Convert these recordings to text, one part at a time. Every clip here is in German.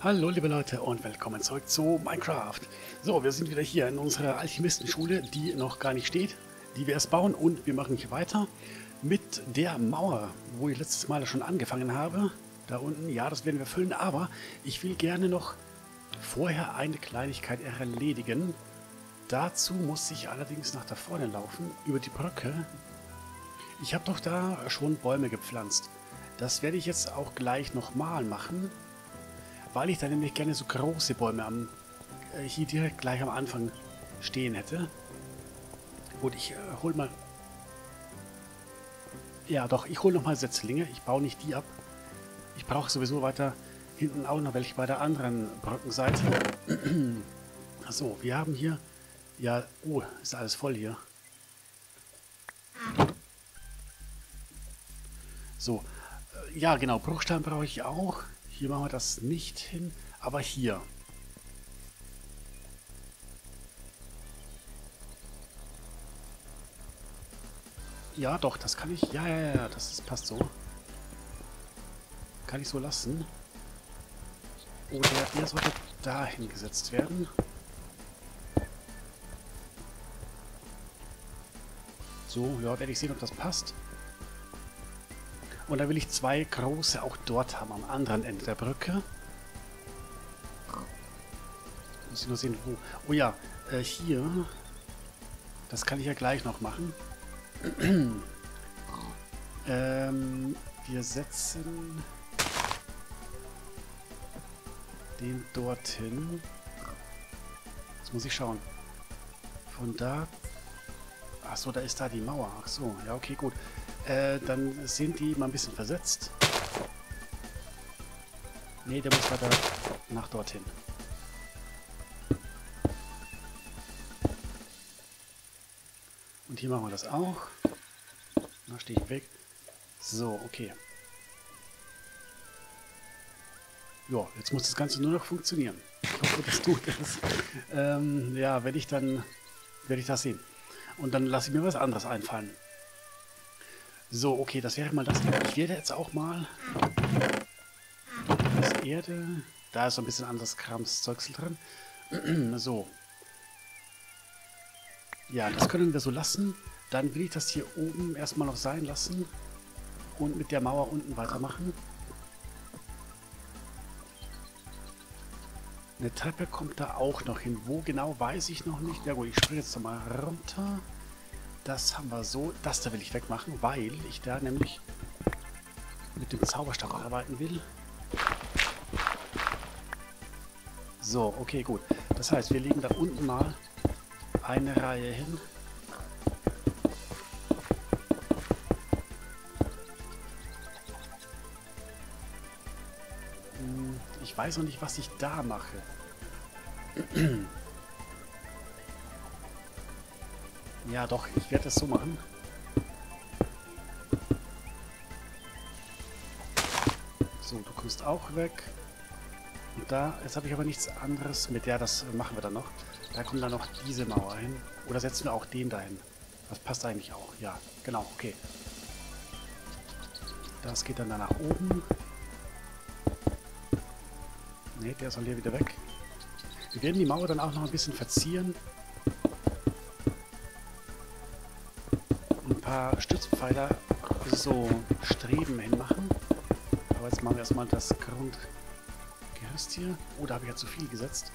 Hallo liebe Leute und willkommen zurück zu Minecraft. So, wir sind wieder hier in unserer Alchemistenschule, die noch gar nicht steht, die wir erst bauen und wir machen hier weiter mit der Mauer, wo ich letztes Mal schon angefangen habe. Da unten, ja, das werden wir füllen, aber ich will gerne noch vorher eine Kleinigkeit erledigen. Dazu muss ich allerdings nach da vorne laufen, über die Brücke. Ich habe doch da schon Bäume gepflanzt. Das werde ich jetzt auch gleich nochmal machen weil ich da nämlich gerne so große Bäume am, äh, hier direkt gleich am Anfang stehen hätte. Gut, ich äh, hol mal... Ja, doch, ich hole nochmal Setzlinge. Ich baue nicht die ab. Ich brauche sowieso weiter hinten auch noch welche bei der anderen Brückenseite. so, wir haben hier... Ja, oh, ist alles voll hier. So, äh, ja genau, Bruchstein brauche ich auch. Hier machen wir das nicht hin, aber hier. Ja, doch, das kann ich. Ja, ja, ja, das ist, passt so. Kann ich so lassen. Oder er sollte da hingesetzt werden. So, ja, werde ich sehen, ob das passt. Und da will ich zwei große auch dort haben, am anderen Ende der Brücke. Muss ich nur sehen, wo. Oh ja, äh, hier. Das kann ich ja gleich noch machen. ähm, wir setzen den dorthin. Jetzt muss ich schauen. Von da... Achso, da ist da die Mauer. Ach so, ja okay, gut. Äh, dann sind die mal ein bisschen versetzt. Ne, der muss weiter nach dorthin. Und hier machen wir das auch. Da stehe ich weg. So, okay. Ja, jetzt muss das Ganze nur noch funktionieren. Ich hoffe, das tut es. Ähm, ja, werde ich dann, werde ich das sehen. Und dann lasse ich mir was anderes einfallen. So, okay, das wäre mal das. Ich werde jetzt auch mal das Erde. Da ist so ein bisschen anderes Kramszeugsel drin. so. Ja, das können wir so lassen. Dann will ich das hier oben erstmal noch sein lassen. Und mit der Mauer unten weitermachen. Eine Treppe kommt da auch noch hin. Wo genau, weiß ich noch nicht. Ja gut, ich springe jetzt nochmal runter. Das haben wir so. Das da will ich wegmachen, weil ich da nämlich mit dem Zauberstab arbeiten will. So, okay, gut. Das heißt, wir legen da unten mal eine Reihe hin. Hm, ich weiß noch nicht, was ich da mache. Ja, doch, ich werde das so machen. So, du kommst auch weg. Und da, jetzt habe ich aber nichts anderes. Mit der, das machen wir dann noch. Da kommt dann noch diese Mauer hin. Oder setzen wir auch den dahin. Das passt eigentlich auch. Ja, genau, okay. Das geht dann da nach oben. Ne, der soll hier wieder weg. Wir werden die Mauer dann auch noch ein bisschen verzieren. Paar Stützpfeiler so Streben hinmachen. Aber jetzt machen wir erstmal das Grundgerüst hier. Oh, da habe ich ja zu viel gesetzt.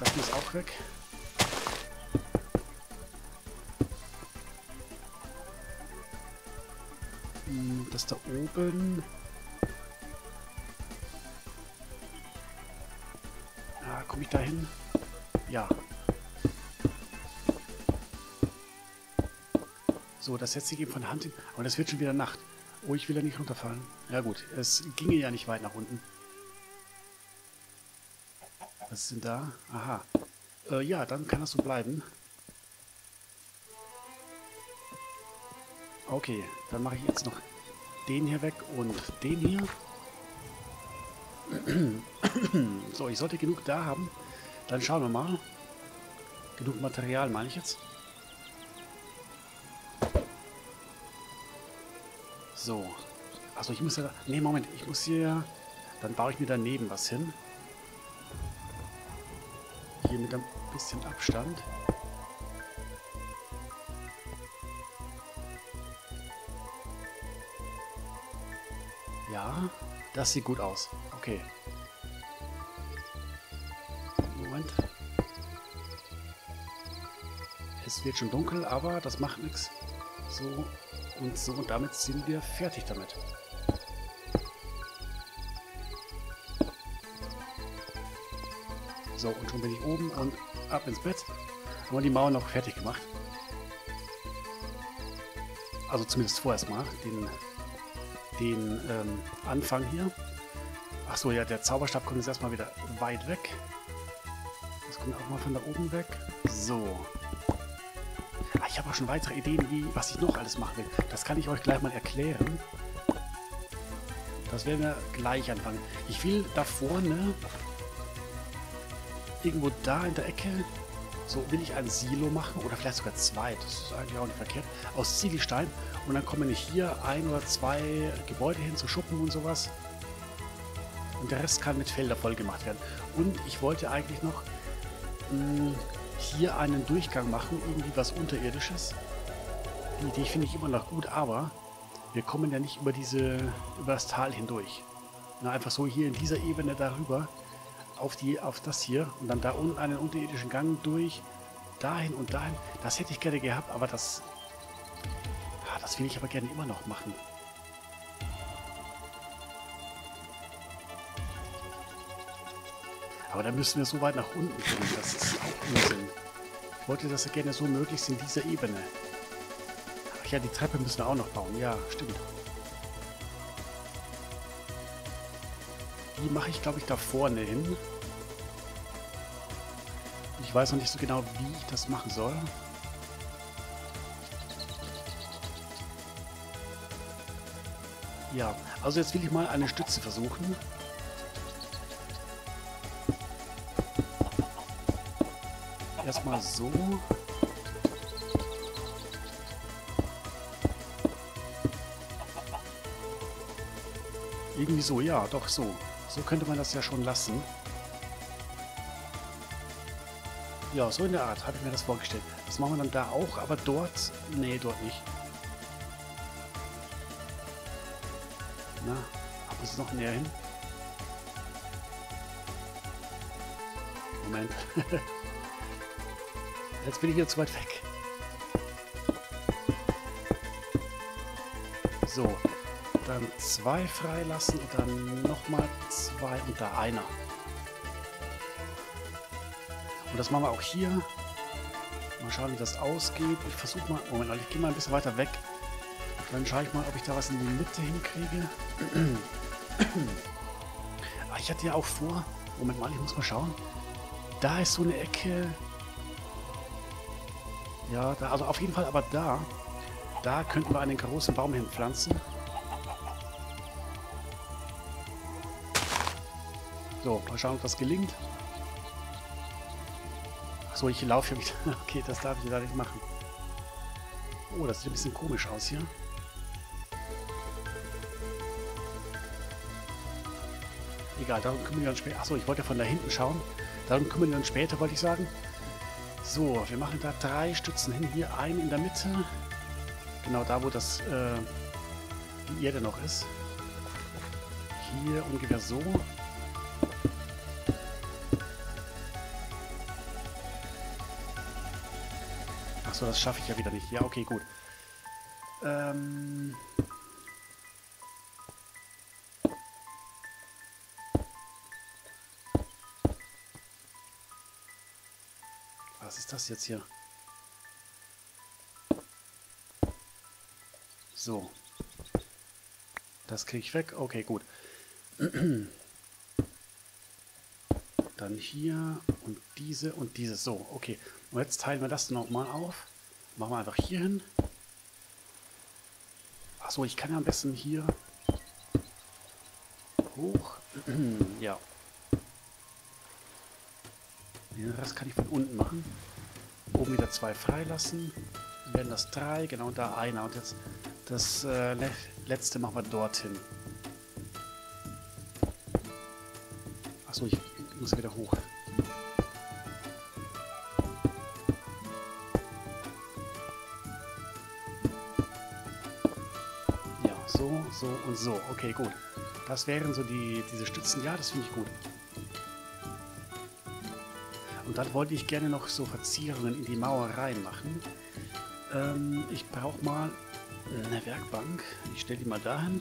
Das muss auch weg. Hm, das da oben. Ah, komme ich da hin? Ja, So, das setzt sich eben von Hand hin. Aber das wird schon wieder Nacht. Oh, ich will ja nicht runterfallen. Ja gut, es ginge ja nicht weit nach unten. Was ist denn da? Aha. Äh, ja, dann kann das so bleiben. Okay, dann mache ich jetzt noch den hier weg und den hier. so, ich sollte genug da haben. Dann schauen wir mal. Genug Material, meine ich jetzt. So. Achso, ich muss ja... Ne, Moment. Ich muss hier... Dann baue ich mir daneben was hin. Hier mit ein bisschen Abstand. Ja, das sieht gut aus. Okay. Moment. Es wird schon dunkel, aber das macht nichts. So und so und damit sind wir fertig damit. So, und schon bin ich oben und ab ins Bett. Haben wir die Mauer noch fertig gemacht. Also zumindest vorerst mal den, den ähm, Anfang hier. Achso, ja, der Zauberstab kommt jetzt erstmal wieder weit weg. Das kommt auch mal von da oben weg. So. Ich habe auch schon weitere Ideen, wie, was ich noch alles machen will. Das kann ich euch gleich mal erklären. Das werden wir gleich anfangen. Ich will da vorne irgendwo da in der Ecke, so will ich ein Silo machen oder vielleicht sogar zwei, das ist eigentlich auch nicht verkehrt, aus Ziegelstein und dann kommen hier ein oder zwei Gebäude hin, so Schuppen und sowas. Und der Rest kann mit Felder voll gemacht werden. Und ich wollte eigentlich noch mh, hier einen Durchgang machen, irgendwie was Unterirdisches. Die Idee finde ich immer noch gut, aber wir kommen ja nicht über diese, über das Tal hindurch. Na, einfach so hier in dieser Ebene darüber auf, die, auf das hier und dann da unten einen unterirdischen Gang durch, dahin und dahin. Das hätte ich gerne gehabt, aber das, ja, das will ich aber gerne immer noch machen. Aber da müssen wir so weit nach unten kommen, das ist auch Unsinn. Ich wollte das ja gerne so möglichst in dieser Ebene. Ach ja, die Treppe müssen wir auch noch bauen. Ja, stimmt. Die mache ich, glaube ich, da vorne hin. Ich weiß noch nicht so genau, wie ich das machen soll. Ja, also jetzt will ich mal eine Stütze versuchen. Erstmal so. Irgendwie so, ja, doch so. So könnte man das ja schon lassen. Ja, so in der Art habe ich mir das vorgestellt. Das machen wir dann da auch, aber dort... Nee, dort nicht. Na, haben wir es noch näher hin? Moment. Jetzt bin ich wieder zu weit weg. So, dann zwei freilassen und dann nochmal zwei und da einer. Und das machen wir auch hier. Mal schauen, wie das ausgeht. Ich versuche mal... Moment, ich gehe mal ein bisschen weiter weg. Dann schaue ich mal, ob ich da was in die Mitte hinkriege. ah, ich hatte ja auch vor... Moment mal, ich muss mal schauen. Da ist so eine Ecke... Ja, da, also auf jeden Fall aber da. Da könnten wir einen großen Baum hinpflanzen. So, mal schauen, ob das gelingt. Achso, ich laufe hier wieder. Okay, das darf ich leider nicht machen. Oh, das sieht ein bisschen komisch aus hier. Egal, darum kümmern wir uns später. Achso, ich wollte von da hinten schauen. Darum kümmern wir uns später, wollte ich sagen. So, wir machen da drei Stützen hin. Hier einen in der Mitte. Genau da, wo das äh, die Erde noch ist. Hier ungefähr so. Achso, das schaffe ich ja wieder nicht. Ja, okay, gut. Ähm... das jetzt hier? So. Das kriege ich weg. Okay, gut. Dann hier und diese und diese. So, okay. Und jetzt teilen wir das nochmal auf. Machen wir einfach hier hin. Achso, ich kann ja am besten hier hoch. ja. Den Rest kann ich von unten machen. Oben wieder zwei freilassen. Dann werden das drei, genau da einer. Und jetzt das äh, letzte machen wir dorthin. Achso, ich muss wieder hoch. Ja, so, so und so. Okay, gut. Das wären so die, diese Stützen. Ja, das finde ich gut. Und dann wollte ich gerne noch so Verzierungen in die Mauer reinmachen. Ähm, ich brauche mal eine Werkbank. Ich stelle die mal dahin.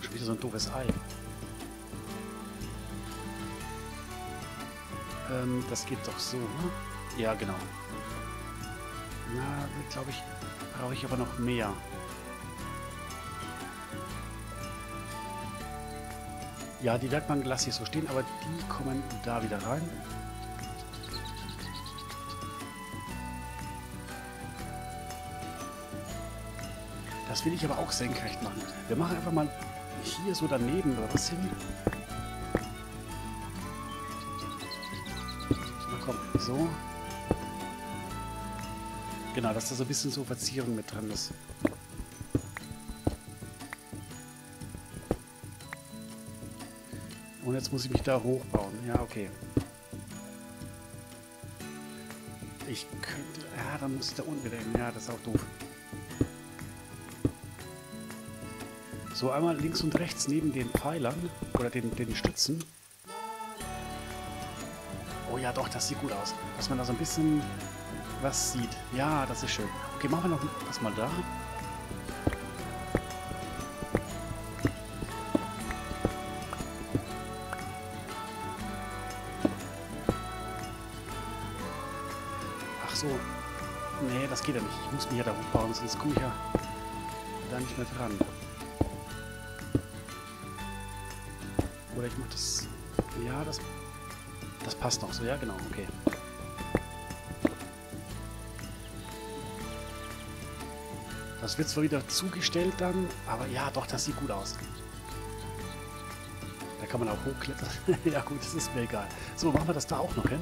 Schon wieder so ein doofes Ei. Ähm, das geht doch so, ne? Ja, genau. Na, glaube ich, brauche ich aber noch mehr. Ja, die Werkbank lasse ich so stehen, aber die kommen da wieder rein. Das will ich aber auch senkrecht machen. Wir machen einfach mal hier so daneben oder was hin. Na komm, so. Genau, dass da so ein bisschen so Verzierung mit drin ist. Und jetzt muss ich mich da hochbauen. Ja, okay. Ich könnte... Ja, dann muss ich da unten wieder hin. Ja, das ist auch doof. So, einmal links und rechts neben den Pfeilern oder den, den Stützen. Oh ja, doch, das sieht gut aus. Dass man da so ein bisschen was sieht. Ja, das ist schön. Okay, machen wir noch was mal da. So. Nee, das geht ja nicht. Ich muss mich ja da hochbauen, sonst komme ich ja da nicht mehr dran. Oder ich mache das... Ja, das... Das passt noch so. Ja, genau. Okay. Das wird zwar wieder zugestellt dann, aber ja, doch, das sieht gut aus. Da kann man auch hochklettern. ja gut, das ist mir egal. So, machen wir das da auch noch hin.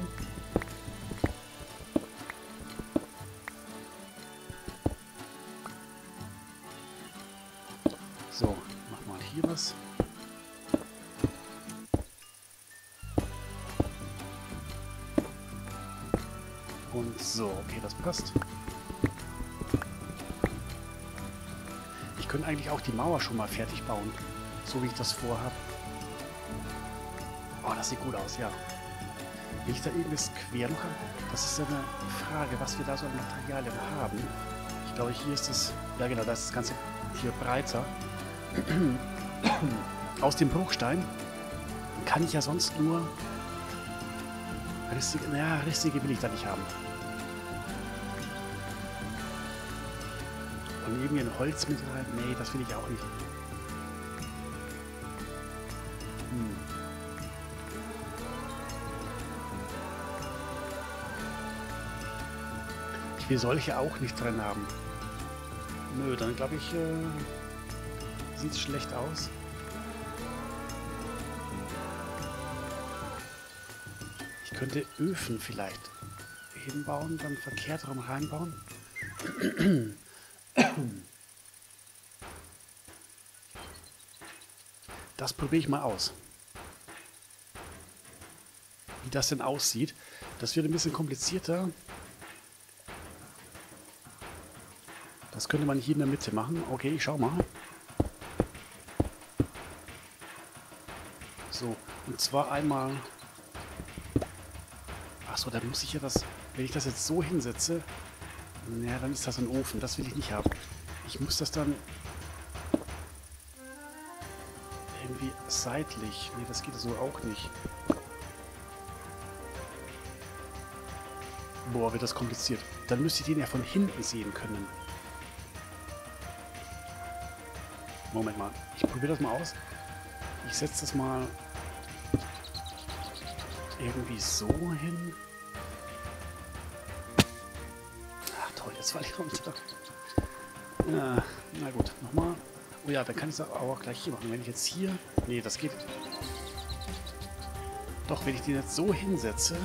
Passt. Ich könnte eigentlich auch die Mauer schon mal fertig bauen, so wie ich das vorhabe. Oh, das sieht gut aus, ja. Ich da irgendwas quer noch? Das ist ja eine Frage, was wir da so an Materialien haben. Ich glaube, hier ist es... Ja genau, da ist das Ganze hier breiter. Aus dem Bruchstein kann ich ja sonst nur... Rissige, naja, rissige will ich da nicht haben. Und irgendwie ein Holz mit rein. Nee, das will ich auch nicht. Hm. Ich will solche auch nicht drin haben. Nö, dann glaube ich, äh, sieht schlecht aus. Ich könnte Öfen vielleicht hinbauen, dann Verkehrtraum reinbauen. Das probiere ich mal aus. Wie das denn aussieht. Das wird ein bisschen komplizierter. Das könnte man hier in der Mitte machen. Okay, ich schau mal. So, und zwar einmal... Achso, da muss ich ja das... Wenn ich das jetzt so hinsetze, ja, dann ist das ein Ofen. Das will ich nicht haben. Ich muss das dann irgendwie seitlich. Nee, das geht so auch nicht. Boah, wird das kompliziert. Dann müsste ich den ja von hinten sehen können. Moment mal. Ich probiere das mal aus. Ich setze das mal irgendwie so hin. jetzt falle ich runter. Ja, na gut, nochmal. Oh ja, dann kann ich es auch gleich hier machen. Wenn ich jetzt hier... Nee, das geht... Doch, wenn ich den jetzt so hinsetze...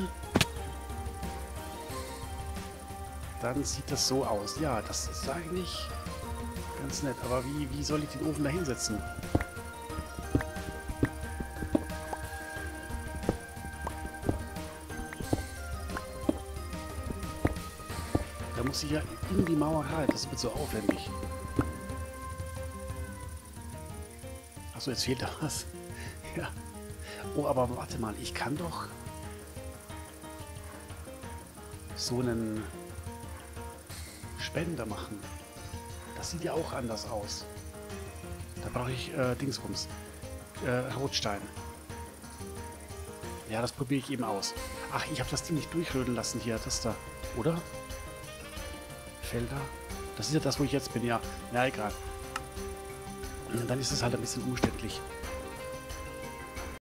Dann sieht das so aus. Ja, das ist eigentlich ganz nett. Aber wie, wie soll ich den Ofen da hinsetzen? Ich ja in die Mauer rein. Das wird so aufwendig. Achso, jetzt fehlt da was. Ja. Oh, aber warte mal, ich kann doch so einen Spender machen. Das sieht ja auch anders aus. Da brauche ich äh, Dingsbums. Äh, Rotstein. Ja, das probiere ich eben aus. Ach, ich habe das Ding nicht durchrödeln lassen hier. Das da. Oder? Felder? Das ist ja das, wo ich jetzt bin, ja. Ja, egal. Und dann ist es halt ein bisschen umständlich.